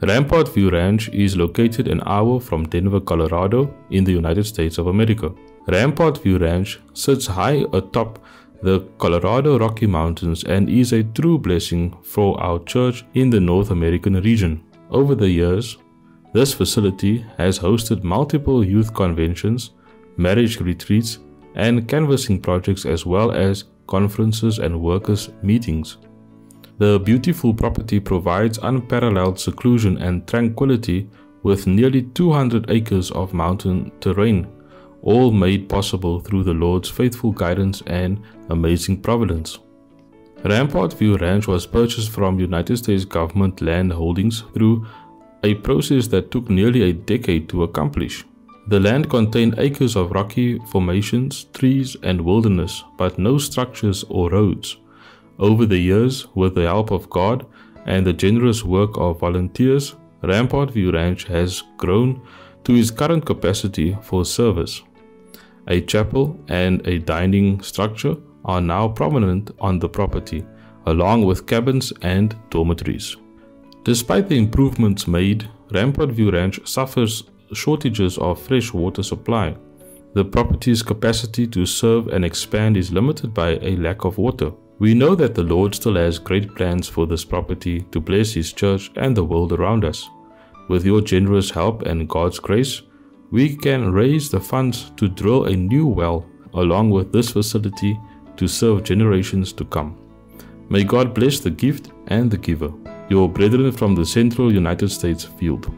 Rampart View Ranch is located an hour from Denver, Colorado in the United States of America. Rampart View Ranch sits high atop the Colorado Rocky Mountains and is a true blessing for our church in the North American region. Over the years, this facility has hosted multiple youth conventions, marriage retreats, and canvassing projects as well as conferences and workers' meetings. The beautiful property provides unparalleled seclusion and tranquility with nearly 200 acres of mountain terrain, all made possible through the Lord's faithful guidance and amazing providence. Rampart View Ranch was purchased from United States government land holdings through a process that took nearly a decade to accomplish. The land contained acres of rocky formations, trees, and wilderness, but no structures or roads. Over the years, with the help of God and the generous work of volunteers, Rampart View Ranch has grown to its current capacity for service. A chapel and a dining structure are now prominent on the property, along with cabins and dormitories. Despite the improvements made, Rampart View Ranch suffers shortages of fresh water supply. The property's capacity to serve and expand is limited by a lack of water. We know that the Lord still has great plans for this property to bless His church and the world around us. With your generous help and God's grace, we can raise the funds to drill a new well along with this facility to serve generations to come. May God bless the gift and the giver. Your brethren from the Central United States field.